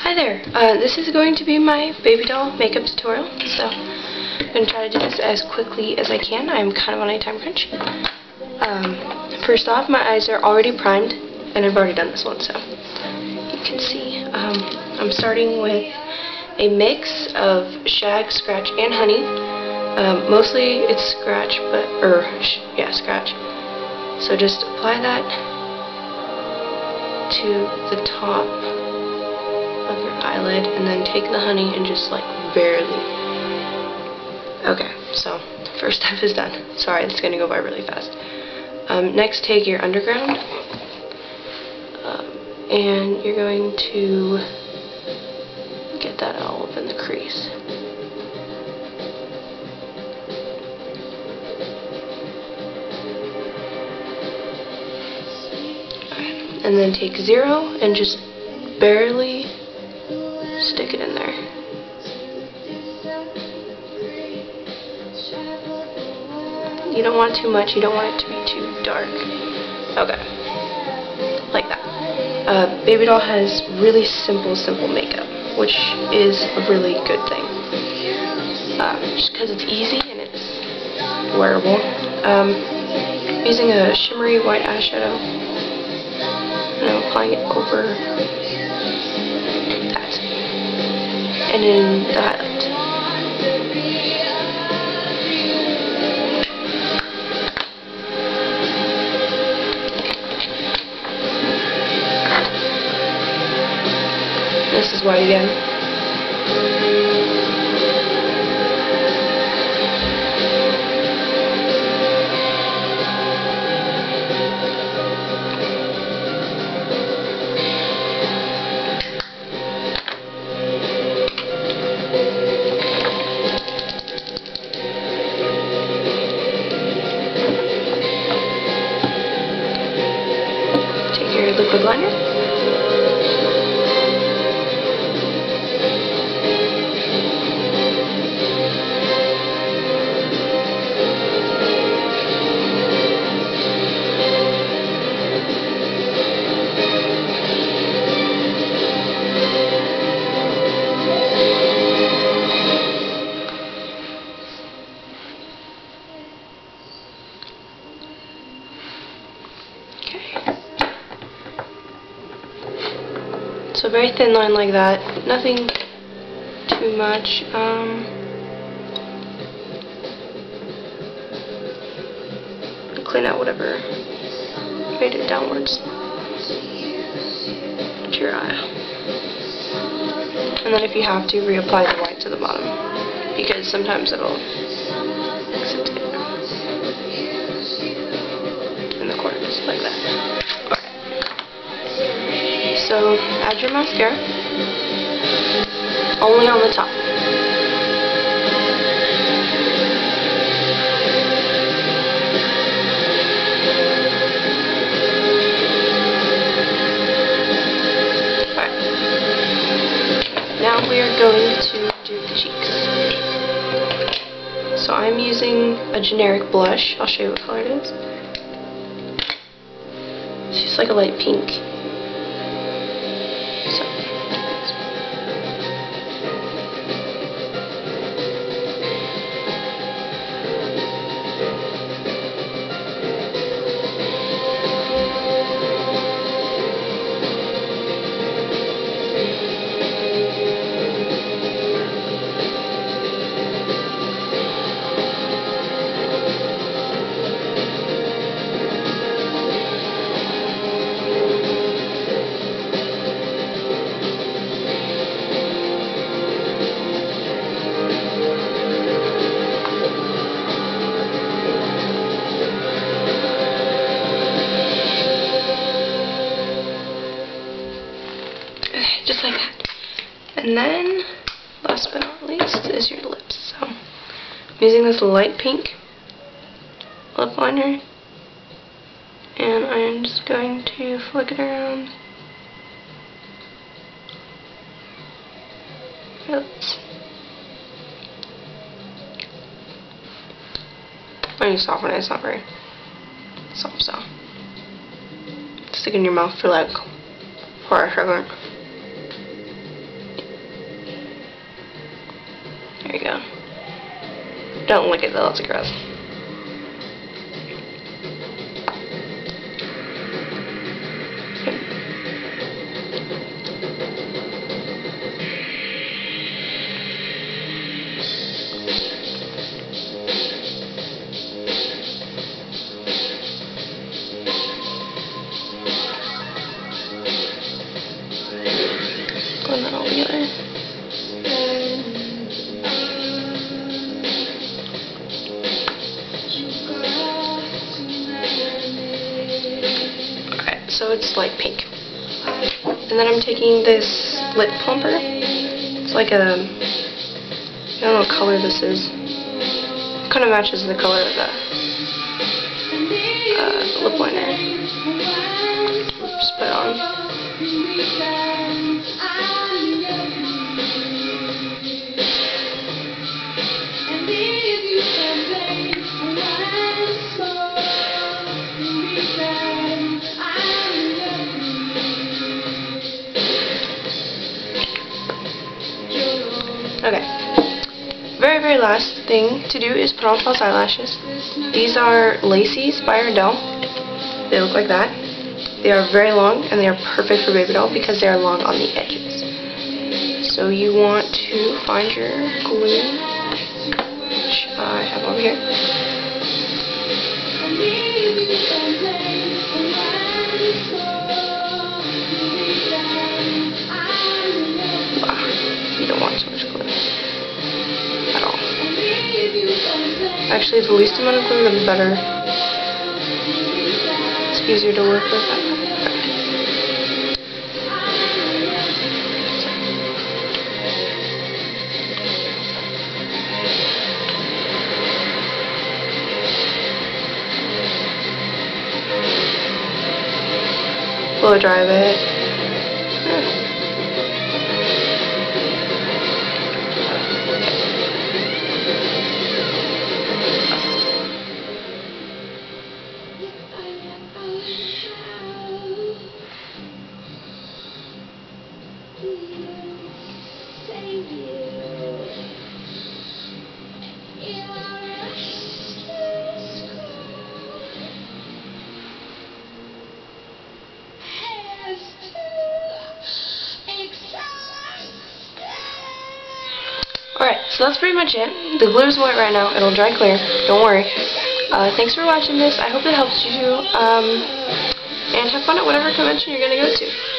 Hi there, uh, this is going to be my baby doll makeup tutorial, so I'm going to try to do this as quickly as I can. I'm kind of on a time crunch. Um, first off, my eyes are already primed, and I've already done this one, so you can see. Um, I'm starting with a mix of shag, scratch, and honey. Um, mostly it's scratch, but, or, yeah, scratch. So just apply that to the top of your eyelid and then take the honey and just like barely. Okay, so first step is done. Sorry, it's to go by really fast. Um, next, take your underground um, and you're going to get that all up in the crease. and then take zero and just barely You don't want too much, you don't want it to be too dark. Okay. Like that. Uh, Baby Doll has really simple, simple makeup, which is a really good thing. Uh, just because it's easy and it's wearable. Um, using a shimmery white eyeshadow, and I'm applying it over that, and then the This is white again. A very thin line like that. Nothing too much. Um, clean out whatever made it downwards to your eye. And then if you have to, reapply the white to the bottom. Because sometimes it'll mix it together. In the corners, like that. So, add your mascara. Only on the top. Now we are going to do the cheeks. So I'm using a generic blush. I'll show you what color it is. It's just like a light pink. Just like that. And then, last but not least, is your lips. So, I'm using this light pink lip liner, and I'm just going to flick it around. lips. When you soften it, it's not very soft, so stick in your mouth for like four hours. Don't lick it though, it's gross. Blend that all together. It's like pink. And then I'm taking this lip plumper. It's like a, I don't know what color this is. kind of matches the color of the uh, lip liner. Just put on. Okay. Very, very last thing to do is put on false eyelashes. These are Lacies by Ardell. They look like that. They are very long and they are perfect for baby doll because they are long on the edges. So you want to find your glue, which I have over here. Actually, the least amount of glue, the better. It's easier to work with. Blow dry it. Alright, so that's pretty much it. The glue is wet right now. It'll dry clear. Don't worry. Uh, thanks for watching this. I hope it helps you. Um, and have fun at whatever convention you're going to go to.